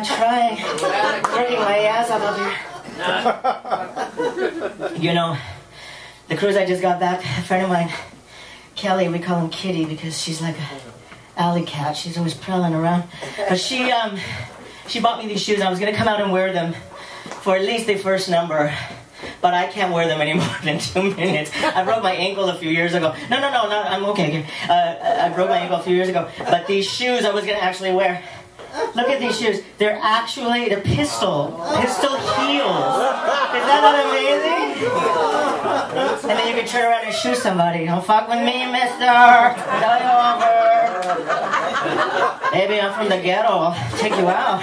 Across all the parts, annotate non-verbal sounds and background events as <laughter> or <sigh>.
I'm trying. Working my ass off up here. You know, the cruise I just got back, a friend of mine, Kelly, we call him Kitty because she's like a alley cat. She's always prowling around. But she, um, she bought me these shoes. I was gonna come out and wear them for at least the first number. But I can't wear them anymore <laughs> than two minutes. I broke my ankle a few years ago. No, no, no, no I'm okay. Uh, I broke my ankle a few years ago. But these shoes I was gonna actually wear. Look at these shoes. They're actually, they're pistol, pistol heels. Is that not amazing? And then you can turn around and shoot somebody. Don't fuck with me, mister. Tell you over. Maybe I'm from the ghetto. I'll take you out.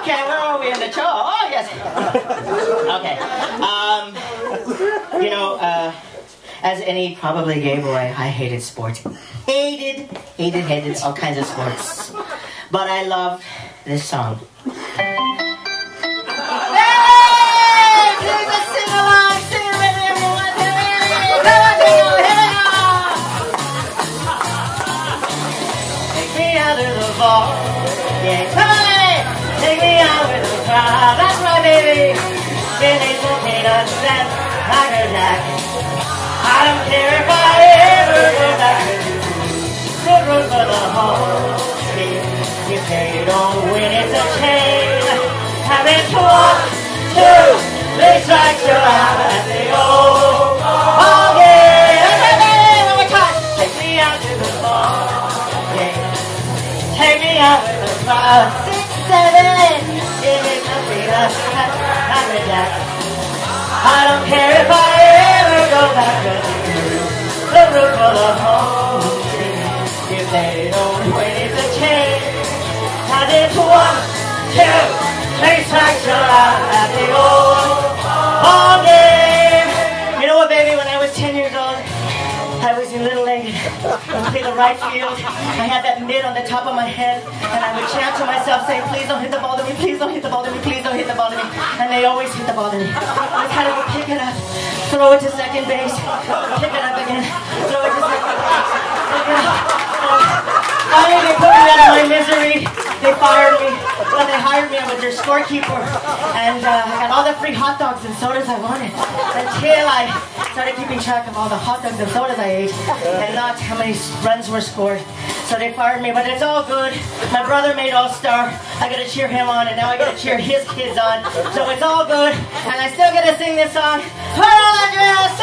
Okay, where are we in the show? Oh, yes. Okay. Um, you know, uh, as any probably gay boy, I hated sports. Hated, hated, hated all kinds of sports. But I love this song. Yeah, come on, lady. Take me out with the crowd. That's right, baby. And Jack. To walk two, you're out at the old ball game. One more time. Take me out to the ball game. Take me out to the. I don't care if I ever go back to. The the home. If they don't it's a change. And it's one, two, three you're out at the old ball game. You know what, baby? When I was 10 years old, I was in Little League. I would play the right field. I had that mitt on the top of my head, and I would chant to myself, saying, "Please don't hit the ball to me. Please don't hit the ball to me. Please don't hit the ball to me." And they always hit the ball to me. I kind of would pick it up, throw it to second base, pick it up again, throw it to second base, pick it up. Finally, they put me out of my misery. They fired me. Hired me, I was their scorekeeper, and uh, I got all the free hot dogs and sodas I wanted until I started keeping track of all the hot dogs and sodas I ate and not how many runs were scored. So they fired me, but it's all good. My brother made All Star. I gotta cheer him on, and now I gotta cheer his kids on. So it's all good, and I still gotta sing this song. Put on the dress,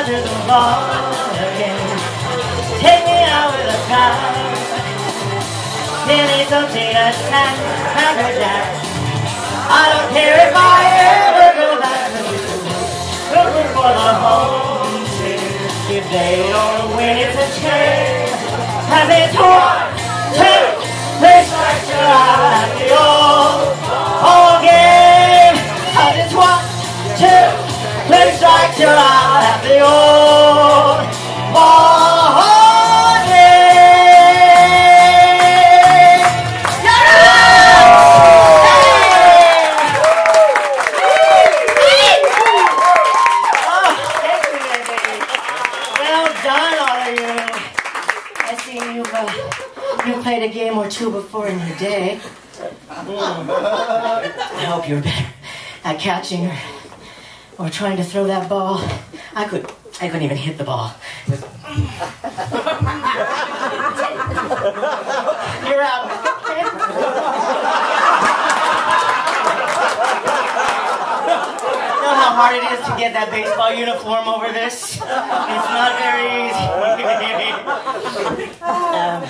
To the ball again. Take me out with a crowd. Give me some peanuts and Cracker Jack. I don't care if I ever go back to you. Looking for the home team. If they don't win, it's a it's one, two, three strikes, out at the old ball game. Cause it's one, two, three strikes, you're out done, all of you. I see you've uh, you played a game or two before in your day. I hope you're better at catching or, or trying to throw that ball. I could I couldn't even hit the ball. <laughs> You're out. You know how hard it is to get that baseball uniform over this? It's not very easy. <laughs> <laughs> Um,